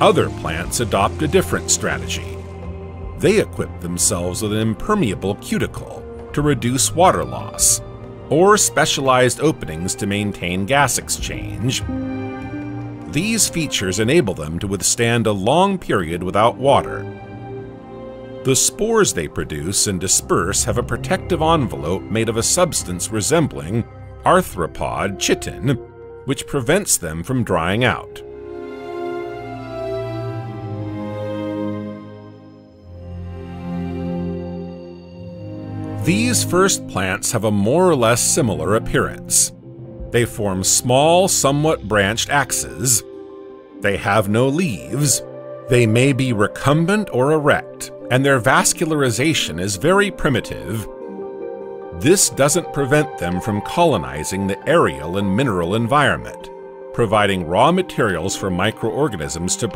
Other plants adopt a different strategy. They equip themselves with an impermeable cuticle to reduce water loss, or specialized openings to maintain gas exchange. These features enable them to withstand a long period without water. The spores they produce and disperse have a protective envelope made of a substance resembling arthropod chitin, which prevents them from drying out. These first plants have a more or less similar appearance. They form small, somewhat branched axes. They have no leaves. They may be recumbent or erect, and their vascularization is very primitive. This doesn't prevent them from colonizing the aerial and mineral environment, providing raw materials for microorganisms to